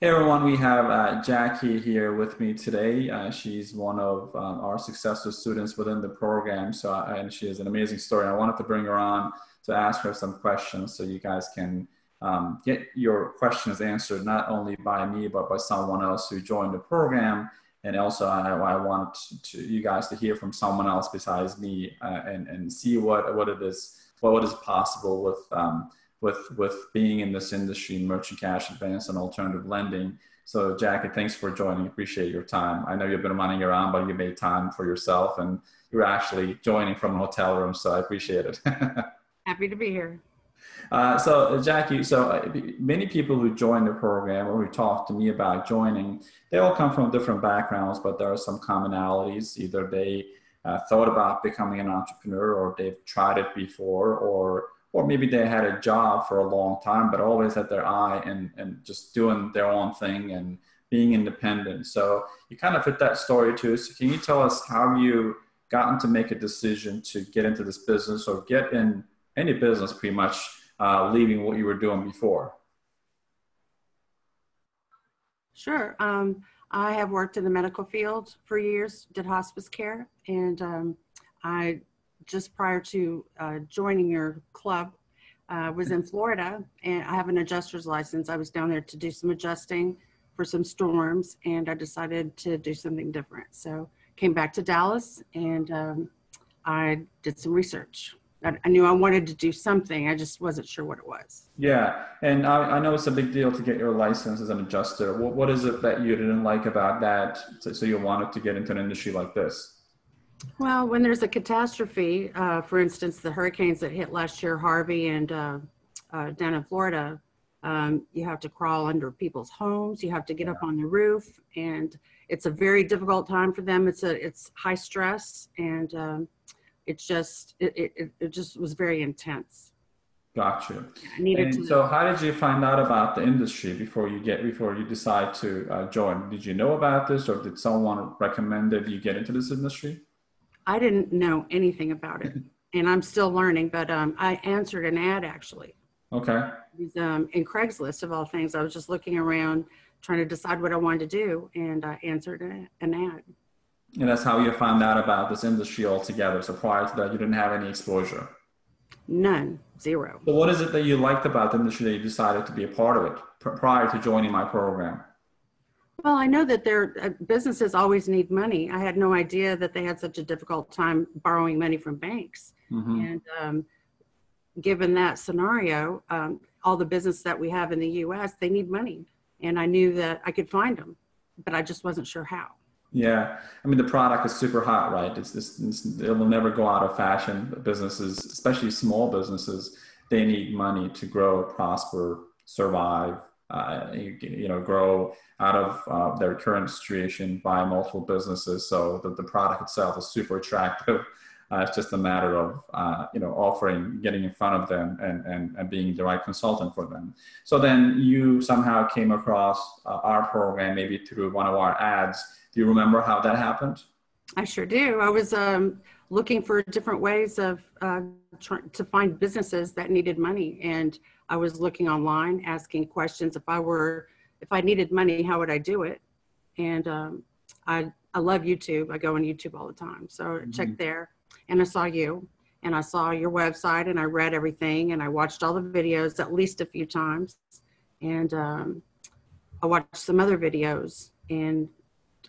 Hey everyone, we have uh, Jackie here with me today. Uh, she's one of um, our successful students within the program, so uh, and she has an amazing story. I wanted to bring her on to ask her some questions so you guys can um, get your questions answered not only by me but by someone else who joined the program. And also, I, I want to, you guys to hear from someone else besides me uh, and and see what what it is, what, what is possible with. Um, with with being in this industry, merchant cash advance and alternative lending. So Jackie, thanks for joining. Appreciate your time. I know you've been running around, but you made time for yourself and you're actually joining from a hotel room. So I appreciate it. Happy to be here. Uh, so Jackie, so uh, many people who join the program or who talk to me about joining, they all come from different backgrounds, but there are some commonalities. Either they uh, thought about becoming an entrepreneur or they've tried it before or or maybe they had a job for a long time, but always had their eye and, and just doing their own thing and being independent. So you kind of fit that story too. So can you tell us how you gotten to make a decision to get into this business or get in any business pretty much uh, leaving what you were doing before? Sure. Um, I have worked in the medical field for years, did hospice care, and um, I just prior to uh, joining your club uh, was in Florida and I have an adjuster's license. I was down there to do some adjusting for some storms and I decided to do something different. So came back to Dallas and um, I did some research. I, I, knew I wanted to do something. I just wasn't sure what it was. Yeah. And I, I know it's a big deal to get your license as an adjuster. What, what is it that you didn't like about that? So, so you wanted to get into an industry like this? Well, when there's a catastrophe, uh, for instance, the hurricanes that hit last year, Harvey and uh, uh, down in Florida, um, you have to crawl under people's homes. You have to get up on the roof, and it's a very difficult time for them. It's a it's high stress, and um, it's just it, it it just was very intense. Gotcha. And so, how did you find out about the industry before you get before you decide to uh, join? Did you know about this, or did someone recommend that you get into this industry? I didn't know anything about it, and I'm still learning. But um, I answered an ad actually. Okay. Was, um, in Craigslist of all things. I was just looking around, trying to decide what I wanted to do, and I answered a, an ad. And that's how you found out about this industry altogether. So prior to that, you didn't have any exposure. None, zero. So what is it that you liked about the industry that you decided to be a part of it prior to joining my program? Well, I know that their uh, businesses always need money. I had no idea that they had such a difficult time borrowing money from banks. Mm-hmm. And um, given that scenario, um, all the business that we have in the U.S. they need money, and I knew that I could find them, but I just wasn't sure how. Yeah, I mean the product is super hot, right? It's this it will never go out of fashion. Businesses, especially small businesses, they need money to grow, prosper, survive, uh, you, you, know, grow out of uh, their current situation, buy multiple businesses. So the, the product itself is super attractive. Uh, it's just a matter of, uh, you know, offering, getting in front of them and, and, and being the right consultant for them. So then you somehow came across uh, our program, maybe through one of our ads. Do you remember how that happened? I sure do. I was um, looking for different ways of uh, trying to find businesses that needed money. And I was looking online, asking questions. If I were, if I needed money, how would I do it? And um, I, I love YouTube. I go on YouTube all the time. So mm-hmm. check there, and I saw you, and I saw your website, and I read everything, and I watched all the videos at least a few times, and um, I watched some other videos, and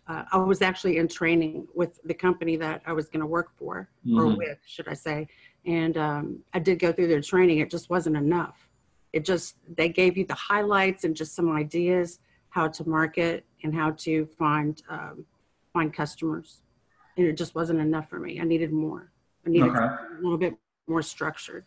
uh, I was actually in training with the company that I was going to work for, mm-hmm. or with, should I say. And um, I did go through their training. It just wasn't enough it just they gave you the highlights and just some ideas how to market and how to find um, find customers. And it just wasn't enough for me. I needed more. I needed okay. a little bit more structured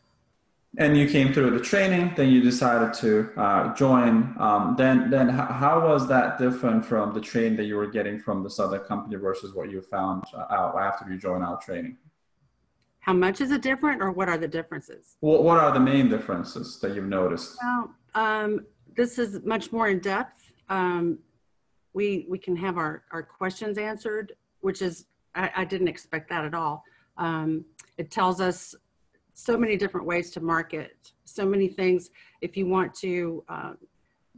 and you came through the training then you decided to uh, join. Um, then then how was that different from the training that you were getting from this other company versus what you found uh, out after you joined our training how much is it different or what are the differences? What, what are the main differences that you've noticed? Well, um, this is much more in depth. Um, we, we can have our, our questions answered, which is, I, I didn't expect that at all. Um, it tells us so many different ways to market, so many things. If you want to uh,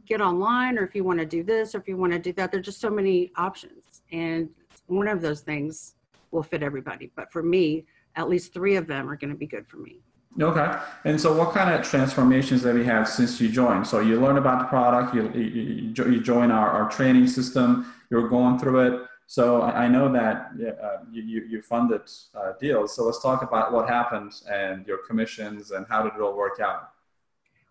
get online or if you want to do this or if you want to do that. There's just so many options. And one of those things will fit everybody. But for me, at least three of them are going to be good for me. Okay. And so what kind of transformations have you had since you joined? So you learn about the product, you, you, you join our, our training system, you're going through it. So I know that uh, you, you funded uh, deals. So let's talk about what happened and your commissions and how did it all work out?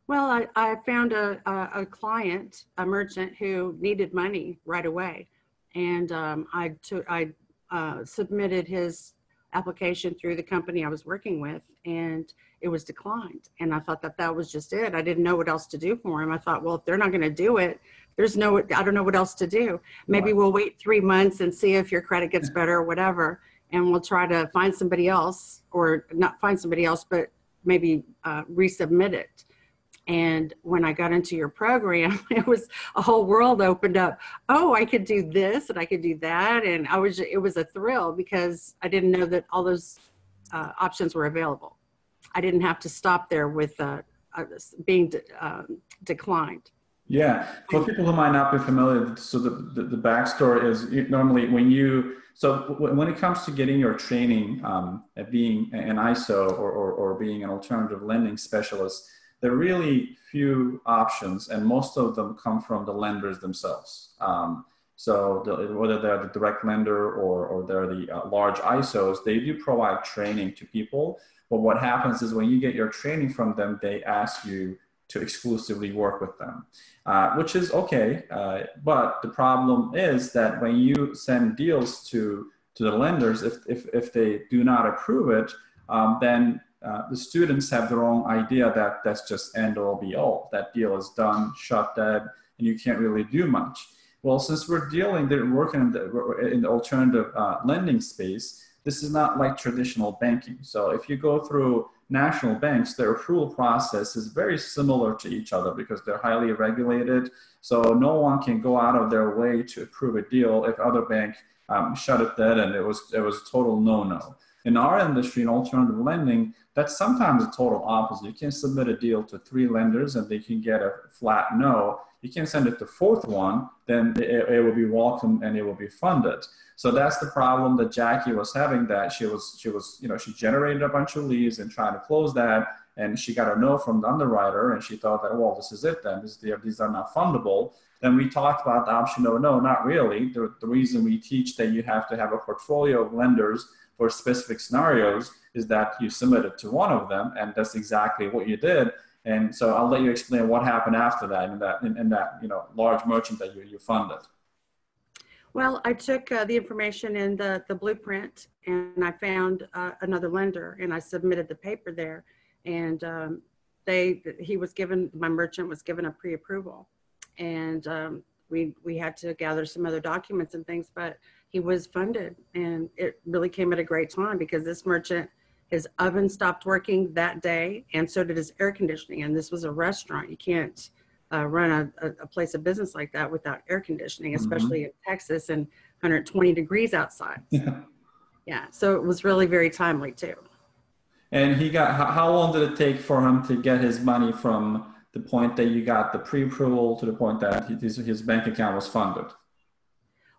Well, I, I found a, a, a client, a merchant who needed money right away. And um, I, took, I uh, submitted his application through the company I was working with and it was declined. And I thought that that was just it. I didn't know what else to do for him. I thought, well, if they're not going to do it, there's no, I don't know what else to do. Maybe right. we'll wait three months and see if your credit gets better or whatever. And we'll try to find somebody else or not find somebody else, but maybe uh, resubmit it. And when I got into your program, it was a whole world opened up. Oh, I could do this and I could do that. And I was, it was a thrill because I didn't know that all those uh, options were available. I didn't have to stop there with uh, uh being de um, declined. Yeah, for people who might not be familiar, so the, the, the backstory is normally when you, so when it comes to getting your training um, at being an ISO or, or, or being an alternative lending specialist, there are really few options, and most of them come from the lenders themselves. Um, so the, whether they're the direct lender or, or they're the uh, large ISOs, they do provide training to people. But what happens is when you get your training from them, they ask you to exclusively work with them, uh, which is okay. Uh, but the problem is that when you send deals to to the lenders, if if, if they do not approve it, um, then uh, the students have their own idea that that's just end all be all. That deal is done, shut dead, and you can't really do much. Well, since we're dealing, they're working in the, in the alternative uh, lending space, this is not like traditional banking. So if you go through national banks, their approval process is very similar to each other because they're highly regulated. So no one can go out of their way to approve a deal if other bank um, shut it dead and it was it was total no-no. In our industry, in alternative lending, that's sometimes a total opposite. You can submit a deal to three lenders and they can get a flat no. You can send it to fourth one, then it, it will be welcome and it will be funded. So that's the problem that Jackie was having. That she was she was you know she generated a bunch of leads and trying to close that, and she got a no from the underwriter, and she thought that well this is it then. This, these are not fundable. Then we talked about the option. No, no, not really. The, the reason we teach that you have to have a portfolio of lenders for specific scenarios is that you submitted to one of them, and that's exactly what you did. And so I'll let you explain what happened after that in that in, in that you know large merchant that you, you funded. Well, I took uh, the information in the, the blueprint and I found uh, another lender and I submitted the paper there and um, they he was given my merchant was given a pre-approval and um, we we had to gather some other documents and things but he was funded and it really came at a great time because this merchant his oven stopped working that day and so did his air conditioning and this was a restaurant you can't uh, run a, a, place of business like that without air conditioning mm-hmm. especially mm-hmm. in texas and 120 degrees outside yeah. yeah so it was really very timely too and he got how long did it take for him to get his money from the point that you got the pre-approval to the point that his, his bank account was funded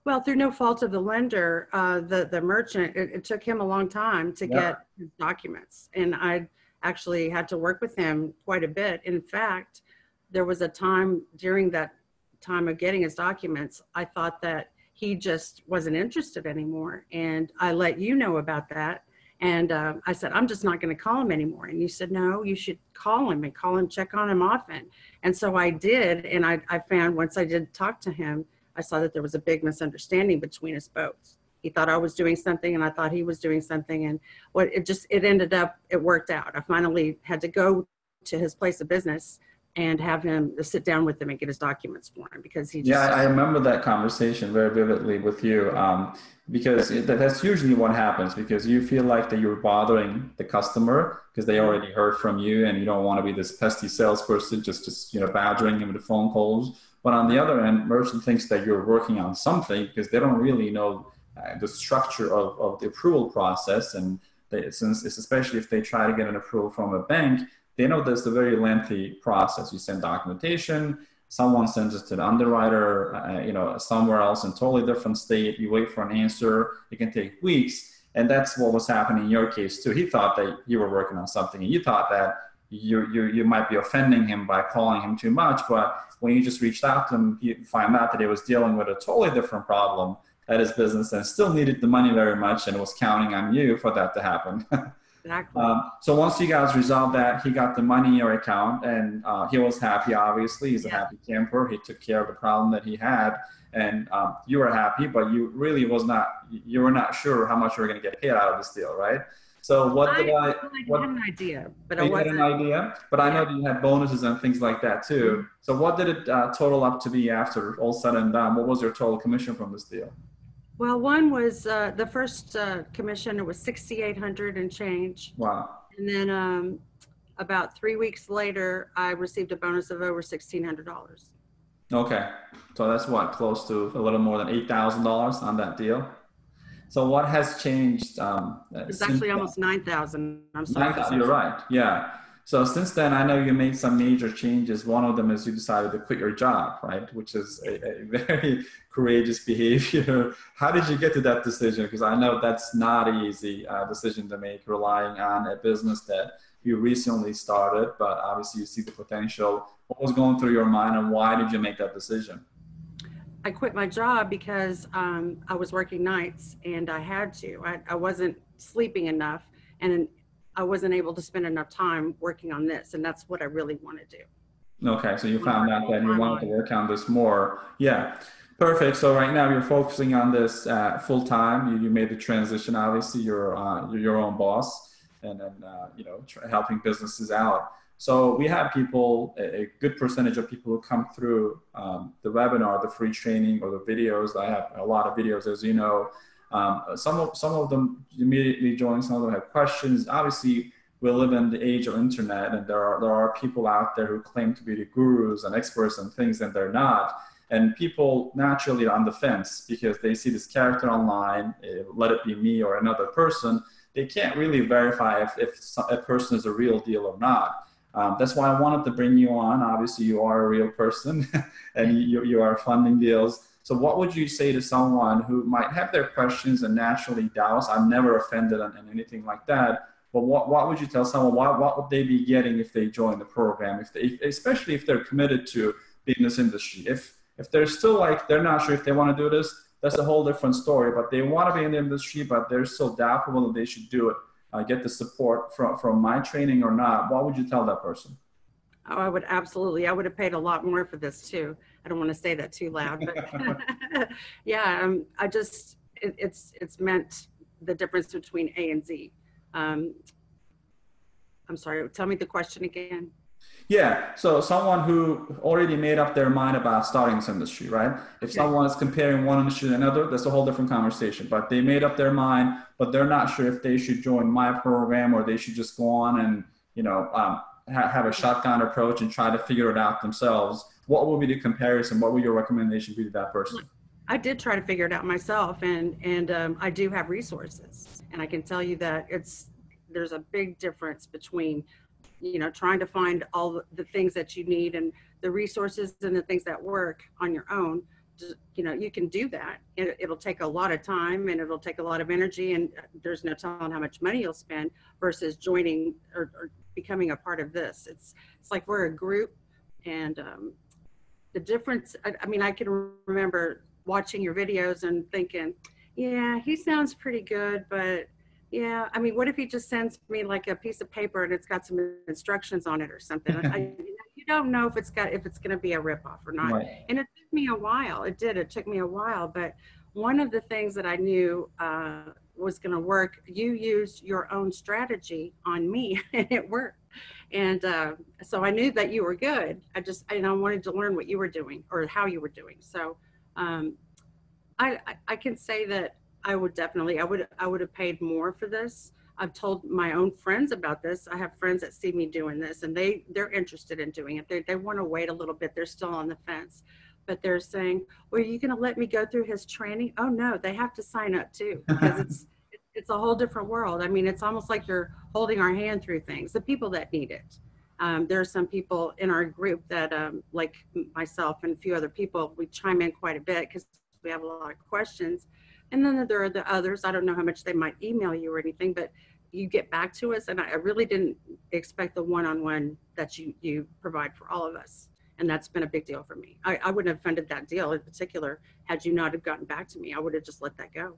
well, through no fault of the lender, uh, the the merchant, it, it, took him a long time to yeah. get his documents, and I actually had to work with him quite a bit. In fact, there was a time during that time of getting his documents, I thought that he just wasn't interested anymore, and I let you know about that. And uh, I said, I'm just not going to call him anymore. And you said, no, you should call him and call him, check on him often. And so I did. And I, I found once I did talk to him, I saw that there was a big misunderstanding between us both. He thought I was doing something and I thought he was doing something. And what it just, it ended up, it worked out. I finally had to go to his place of business and have him sit down with him and get his documents for him because he just, yeah i remember that conversation very vividly with you um, because it, that's usually what happens because you feel like that you're bothering the customer because they already heard from you and you don't want to be this pesky salesperson just just you know badgering him with phone calls but on the other end, merchant thinks that you're working on something because they don't really know uh, the structure of, of the approval process. And they, since it's especially if they try to get an approval from a bank, they know there's a very lengthy process. You send documentation, someone sends it to the underwriter, uh, you know, somewhere else in totally different state. You wait for an answer. It can take weeks. And that's what was happening in your case too. He thought that you were working on something and you thought that you, you, you might be offending him by calling him too much. But when you just reached out to him, you find out that he was dealing with a totally different problem at his business and still needed the money very much and was counting on you for that to happen. Exactly. Um, so once you guys resolved that, he got the money in your account and uh, he was happy, obviously. He's a happy camper. He took care of the problem that he had and um, you were happy, but you really was not, you were not sure how much you were going to get paid out of this deal, right? So what did I, I what- had an idea, but I had an idea, but I know you had bonuses and things like that too. So what did it uh, total up to be after all said and done? What was your total commission from this deal? Well, one was, uh, the first, uh, commission, it was sixty-eight hundred and change. Wow. And then, um, about three weeks later, I received a bonus of over sixteen hundred dollars. Okay. So that's what, close to a little more than $8,000 on that deal. So what has changed? Um, It's actually almost nine thousand. I'm Nine sorry. thousand, You're right. Yeah. So since then, I know you made some major changes. One of them is you decided to quit your job, right? Which is a, a very courageous behavior. How did you get to that decision? Because I know that's not an easy uh, decision to make, relying on a business that you recently started, but obviously you see the potential. What was going through your mind, and why did you make that decision? I quit my job because um, I was working nights and I had to. I, I wasn't sleeping enough and I wasn't able to spend enough time working on this. And that's what I really want to do. Okay, so you found out that you wanted to work on this more. Yeah, perfect. So right now you're focusing on this uh, full time. You, you made the transition. Obviously, you're uh, you're your own boss, and then uh, you know helping businesses out. So we have people, a, good percentage of people who come through um, the webinar, the free training, or the videos. I have a lot of videos, as you know. Um, some of some of them immediately join. Some of them have questions. Obviously, we live in the age of internet and there are there are people out there who claim to be the gurus and experts and things and they're not and people naturally are on the fence because they see this character online eh, let it be me or another person they can't really verify if, if a person is a real deal or not um, that's why i wanted to bring you on obviously you are a real person and you, you are funding deals so what would you say to someone who might have their questions and naturally doubts i'm never offended and, anything like that but what, what would you tell someone? What, what would they be getting if they join the program? If they, if, especially if they're committed to being in this industry. If if they're still like they're not sure if they want to do this, that's a whole different story. But they want to be in the industry, but they're still doubtful whether they should do it. Uh, get the support from from my training or not. What would you tell that person? Oh, I would absolutely. I would have paid a lot more for this too. I don't want to say that too loud, but yeah, um, I just it, it's it's meant the difference between A and Z. Um, I'm sorry. Tell me the question again. Yeah. So someone who already made up their mind about starting this industry, right? If Okay. someone is comparing one industry to another, that's a whole different conversation. But they made up their mind, but they're not sure if they should join my program or they should just go on and you know um, ha- have a shotgun approach and try to figure it out themselves. What would be the comparison? What would your recommendation be to that person? I did try to figure it out myself, and and um, I do have resources, and I can tell you that it's there's a big difference between you know trying to find all the- things that you need and the resources and the things that work on your own. You know, you can do that. It, it'll take a lot of time and it'll take a lot of energy, and there's no telling how much money you'll spend versus joining or, or becoming a part of this. It's it's like we're a group, and um, the difference. I, I mean, I can remember watching your videos and thinking, yeah, he sounds pretty good, but yeah, I mean, what if he just sends me like a piece of paper and it's got some instructions on it or something? I, you don't know if it's got if it's going to be a ripoff or not. Right. And it took me a while. It did. It took me a while, but one of the things that I knew uh, was going to work, you used your own strategy on me, and it worked. And uh, so I knew that you were good. I just, and I wanted to learn what you were doing or how you were doing. So um, I, I, I can say that I would definitely, I would, I would have paid more for this. I've told my own friends about this. I have friends that see me doing this, and they they're interested in doing it. They they want to wait a little bit. They're still on the fence, but they're saying, "Well, are you going to let me go through his training?" Oh no, they have to sign up too because it's it's a whole different world. I mean, it's almost like you're holding our hand through things. The people that need it, Um, there are some people in our group that, um, like myself and a few other people, we chime in quite a bit because we have a lot of questions. And then there are the others. I don't know how much they might email you or anything, but you get back to us. And I really didn't expect the one-on-one that you you provide for all of us. And that's been a big deal for me. I, I wouldn't have funded that deal in particular had you not have gotten back to me. I would have just let that go.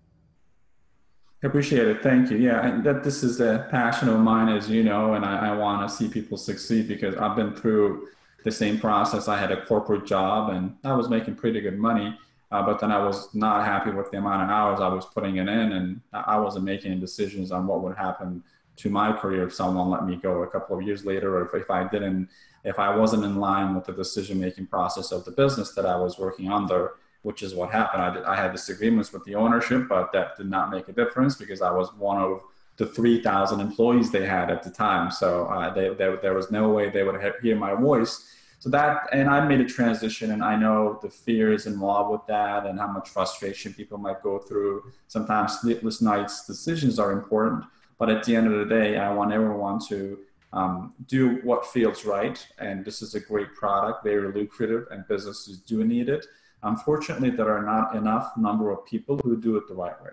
Appreciate it. Thank you. Yeah, that this is a passion of mine, as you know, and I, I want to see people succeed because I've been through the same process. I had a corporate job and I was making pretty good money, uh, but then I was not happy with the amount of hours I was putting it in, and I wasn't making decisions on what would happen to my career if someone let me go a couple of years later, or if, if I didn't, if I wasn't in line with the decision making process of the business that I was working under which is what happened. I, did, I had disagreements with the ownership, but that did not make a difference because I was one of the 3,000 employees they had at the time. So uh, they, they, there was no way they would hear my voice. So that, and I made a transition, and I know the fears involved with that, and how much frustration people might go through. Sometimes sleepless nights decisions are important, but at the end of the day, I want everyone to um, do what feels right. And this is a great product, very lucrative, and businesses do need it. Unfortunately, there are not enough number of people who do it the right way.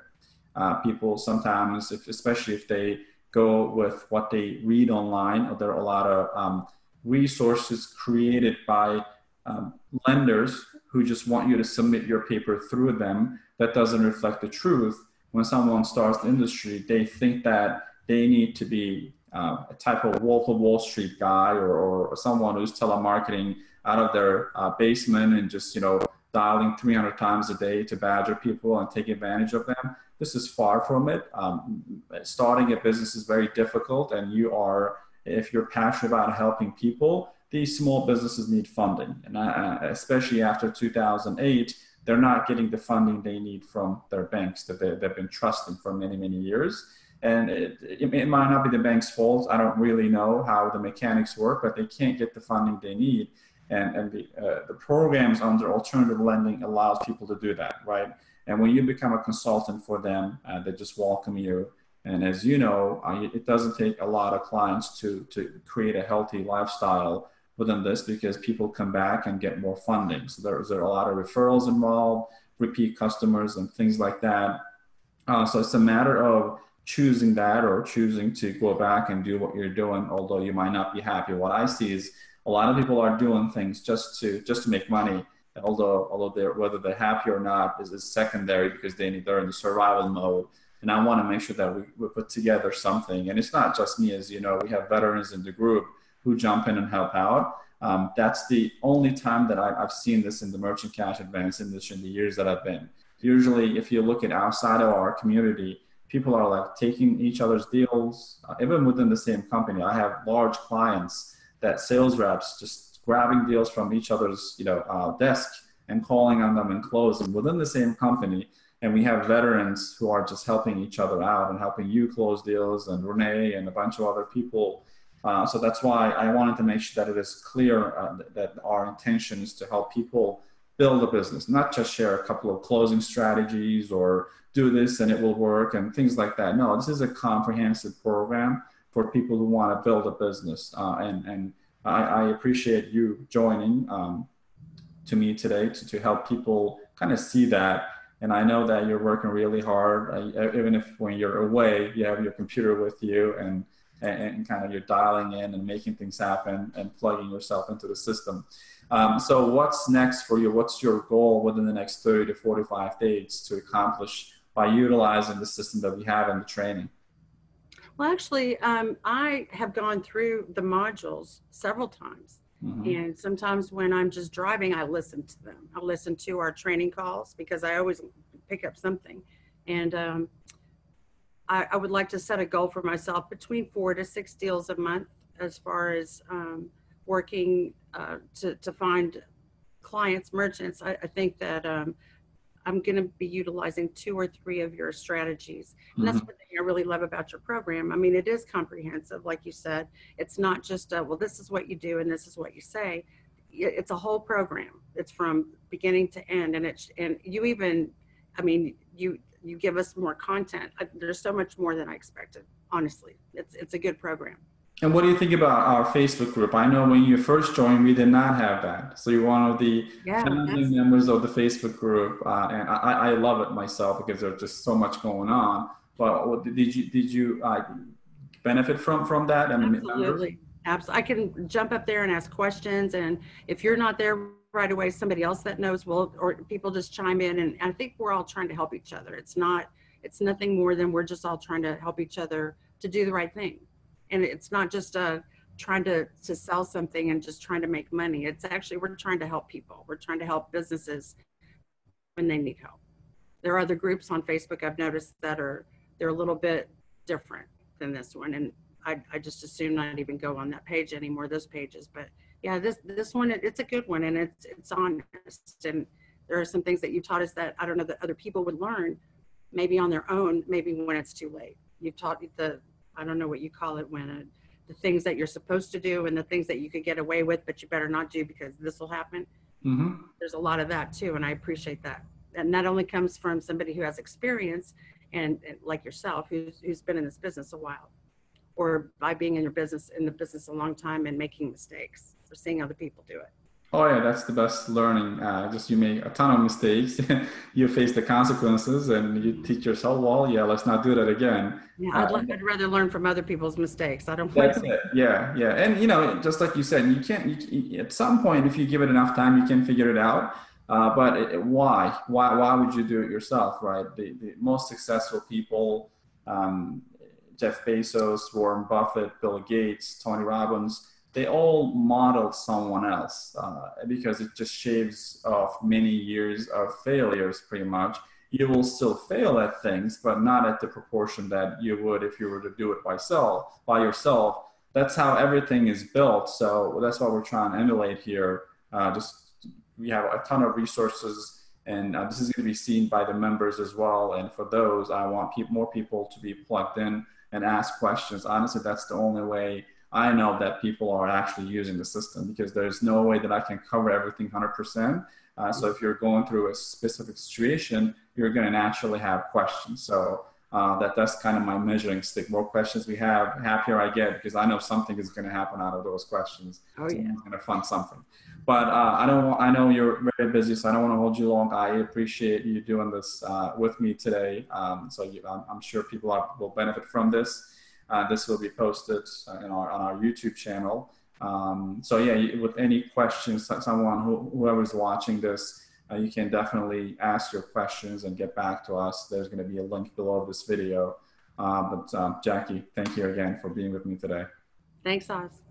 Uh, people sometimes, if, especially if they go with what they read online, there are a lot of um, resources created by um, lenders who just want you to submit your paper through them that doesn't reflect the truth. When someone starts the industry, they think that they need to be uh, a type of Wolf of Wall Street guy or, or someone who's telemarketing out of their uh, basement and just you know dialing 300 times a day to badger people and take advantage of them. This is far from it. Um, starting a business is very difficult, and you are, if you're passionate about helping people, these small businesses need funding, and uh, especially after 2008, they're not getting the funding they need from their banks that they, have been trusting for many, many years. And it, it, it might not be the bank's fault. I don't really know how the mechanics work, but they can't get the funding they need and, and the, uh, the programs under alternative lending allows people to do that, right? And when you become a consultant for them, uh, they just welcome you. And as you know, uh, it doesn't take a lot of clients to, to create a healthy lifestyle within this because people come back and get more funding. So there's there a lot of referrals involved, repeat customers, and things like that. Uh, so it's a matter of choosing that or choosing to go back and do what you're doing, although you might not be happy. What I see is a lot of people are doing things just to just to make money although although they're whether they're happy or not is, is secondary because they need they're in the survival mode and i want to make sure that we, we put together something. And it's not just me as you know we have veterans in the group who jump in and help out. Um, that's the only time that I, have seen this in the merchant cash advance industry in the years that i've been. Usually if you look at outside of our community people are like taking each other's deals uh, even within the same company. I have large clients that sales reps just grabbing deals from each other's you know uh, desk and calling on them and closing. Within the same company and we have veterans who are just helping each other out and helping you close deals and renee and a bunch of other people uh, so that's why i wanted to make sure that it is clear uh, that our intention is to help people build a business not just share a couple of closing strategies or do this and it will work and things like that no this is a comprehensive program for people who want to build a business. Uh, and and I, I, appreciate you joining um, to me today to, to help people kind of see that. And I know that you're working really hard, uh, even if when you're away, you have your computer with you and, and, kind of you're dialing in and making things happen and plugging yourself into the system. Um, so what's next for you? What's your goal within the next 30 to 45 days to accomplish by utilizing the system that we have in the training? Well, actually, um, I have gone through the modules several times. Mm-hmm. And sometimes when I'm just driving, I listen to them. I listen to our training calls because I always pick up something. And um, I, I, would like to set a goal for myself between four to six deals a month as far as um, working uh, to, to find clients, merchants. I, I think that um, I'm going to be utilizing two or three of your strategies. And that's mm-hmm. what I really love about your program. I mean, it is comprehensive, like you said. It's not just, a, well, this is what you do and this is what you say. It's a whole program. It's from beginning to end, and it's and you even, I mean, you you give us more content. There's so much more than I expected. Honestly, it's it's a good program. And what do you think about our Facebook group? I know when you first joined, we did not have that. So you're one of the Yeah, founding members of the Facebook group, uh, and I, I love it myself because there's just so much going on. But what, did you did you uh, benefit from from that? I mean? Absolutely. Absolutely. I can jump up there and ask questions. And if you're not there right away, somebody else that knows will, or people just chime in. And I think we're all trying to help each other. It's not, it's nothing more than we're just all trying to help each other to do the right thing. And it's not just uh, trying to, to sell something and just trying to make money. It's actually, we're trying to help people. We're trying to help businesses when they need help. There are other groups on Facebook I've noticed that are, they're a little bit different than this one. And I, I just assume not even go on that page anymore, those pages. But yeah, this this one, it, it's a good one and it's it's honest. And there are some things that you taught us that I don't know that other people would learn maybe on their own, maybe when it's too late. You've taught the, I don't know what you call it when, uh, the things that you're supposed to do and the things that you could get away with, but you better not do because this will happen. Mhm. There's a lot of that too, and I appreciate that. And that only comes from somebody who has experience and, and like yourself, who's, who's been in this business a while or by being in your business in the business a long time and making mistakes or seeing other people do it. Oh yeah, that's the best learning. Uh, just you make a ton of mistakes, you face the consequences, and you teach yourself, well, yeah, let's not do that again. Yeah, I'd, Uh, like, I'd rather learn from other people's mistakes. I don't That's it. Yeah, yeah, and you know, just like you said, you can't. You, at some point, if you give it enough time, you can figure it out. Uh, but it- why? Why? Why would you do it yourself? Right? The, the most successful people, um, Jeff Bezos, Warren Buffett, Bill Gates, Tony Robbins, they all model someone else uh, because it just shaves off many years of failures, pretty much. You will still fail at things, but not at the proportion that you would if you were to do it by self, by yourself. That's how everything is built. So that's what we're trying to emulate here. Uh, just we have a ton of resources, and uh, this is going to be seen by the members as well. And for those, I want pe- more people to be plugged in and ask questions. Honestly, that's the only way I know that people are actually using the system because there's no way that I can cover everything 100%. Uh, so if you're going through a specific situation, you're going to naturally have questions. So uh, that that's kind of my measuring stick. More questions we have, happier I get because I know something is going to happen out of those questions. Oh yeah. Going to fund something. But uh, I don't. I know you're very busy, so I don't want to hold you long. I appreciate you doing this uh, with me today. Um, so you, I'm, I'm sure people are, will benefit from this. Uh, this will be posted uh, in our, on our YouTube channel. Um, so yeah, with any questions, someone who, whoever's watching this, uh, you can definitely ask your questions and get back to us. There's going to be a link below this video. Uh, but um, Jackie, thank you again for being with me today. Thanks, Oz.